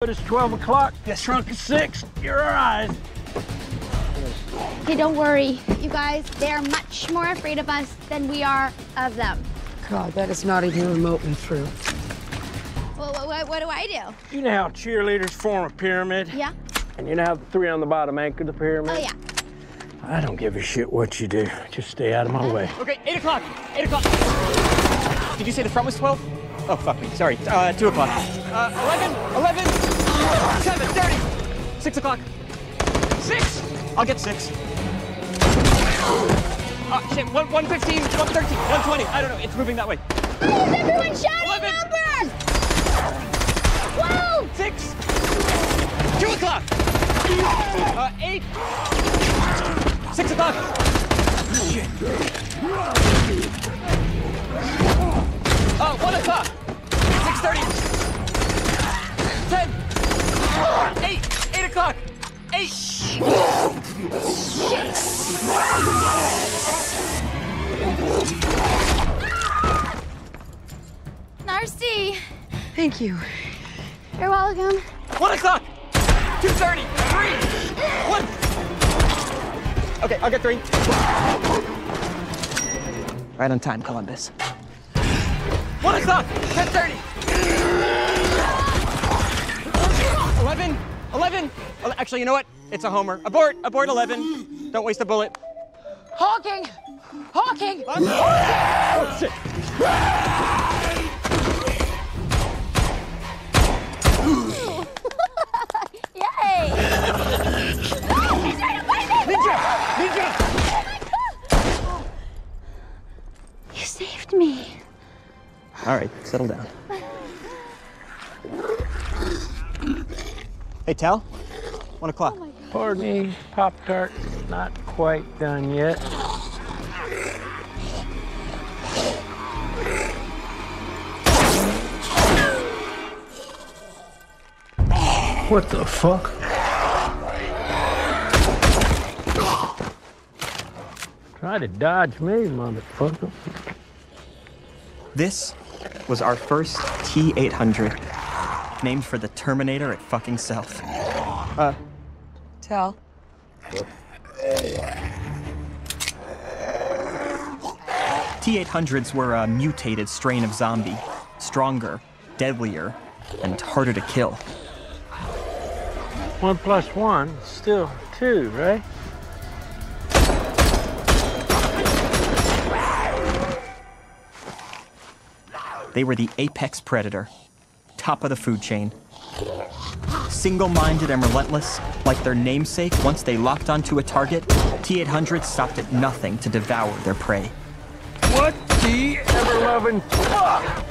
But it's 12 o'clock. Yes. Trunk is six. You're our eyes. Hey, don't worry, you guys. They are much more afraid of us than we are of them. God, that is not even remotely true. Well, what, what, what do I do? You know how cheerleaders form a pyramid? Yeah? And you know how the three on the bottom anchor the pyramid? Oh, yeah. I don't give a shit what you do. Just stay out of my way. Okay, 8 o'clock. 8 o'clock. Did you say the front was 12? Oh, fuck me. Sorry. Uh, 2 o'clock. Uh, 11, 11, 7, 30, 6 o'clock. 6! I'll get 6. Uh, shit, 1, 115, 113, 120. I don't know. It's moving that way. Oh, everyone shouting Eleven. numbers! Whoa! 6! 2 o'clock! Uh, 8! 6 o'clock! Uh, 1 o'clock! 8! 8 o'clock! 8! Narcy, Thank you. you're welcome. 1 o'clock! 2.30! 3! 1! Okay, I'll get 3. Right on time, Columbus. 1 o'clock! 10.30! Actually, you know what? It's a homer. Abort! Abort 11. Don't waste a bullet. Hawking! Hawking! Oh, shit. Yay! No, he's trying to find me! Ninja! Ninja! You saved me. All right, settle down. Hey, Tal? 1 o'clock. Oh Pardon me, Pop Tart. Not quite done yet. What the fuck? Try to dodge me, motherfucker. This was our first T-800, named for the Terminator at fucking Self. Tell. T-800s were a mutated strain of zombie, stronger, deadlier, and harder to kill. One plus one, still two, right? They were the apex predator, top of the food chain. Single minded and relentless, like their namesake, once they locked onto a target, T 800 stopped at nothing to devour their prey. What the ever loving fuck?